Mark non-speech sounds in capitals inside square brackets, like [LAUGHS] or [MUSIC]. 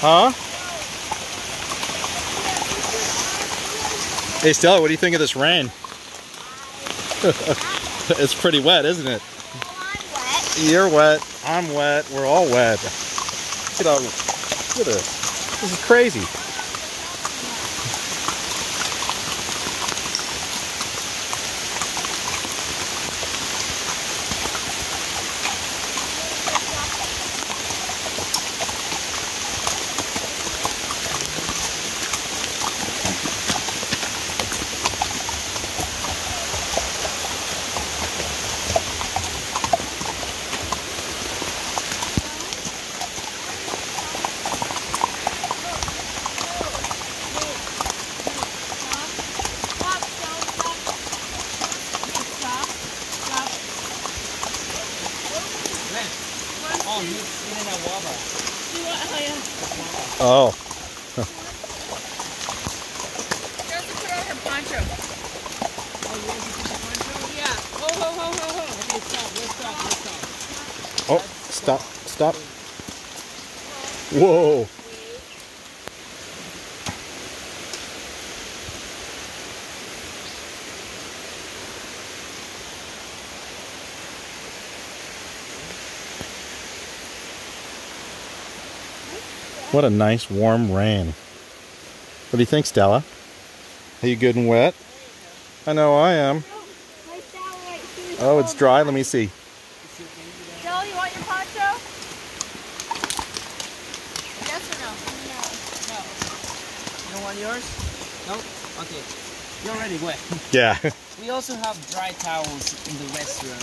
Huh? Hey Stella, what do you think of this rain? [LAUGHS] it's pretty wet, isn't it? You're wet. I'm wet. We're all wet. Look at all. Look at this. This is crazy. Oh, you in that water. Oh. There's [LAUGHS] a put her poncho. Oh, you want to put the poncho? Yeah. Ho, ho, ho, ho, ho. Okay, stop. Let's stop. Let's stop. Oh, stop. Stop. Whoa. What a nice warm rain. What do you think, Stella? Are you good and wet? I know I am. Oh, oh it's dry. Let me see. Jill, you want your poncho? Yes or no? No. You don't want yours? No? Okay. You're already wet. Yeah. [LAUGHS] We also have dry towels in the restroom.